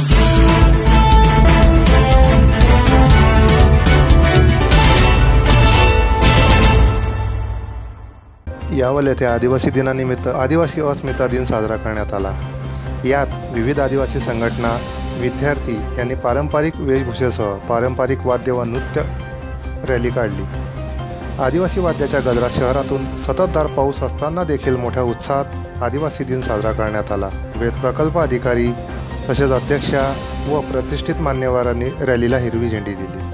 यावल येथे आदिवासी दिनानिमित्त आदिवासी अस्मिता दिन साजरा करण्यात आला. यात विविध आदिवासी संघटना विद्यार्थी यांनी पारंपरिक वेशभूषेसह पारंपरिक वाद्य व नृत्य रॅली काढली. आदिवासी वाद्याच्या गजरात शहरातून सततधार पाऊस असताना देखील मोठ्या उत्साहात आदिवासी दिन साजरा करण्यात आला. वेद प्रकल्प अधिकारी तसेच अध्यक्षा व प्रतिष्ठित मान्यवरांनी रॅलीला हिरवी झेंडी दिली.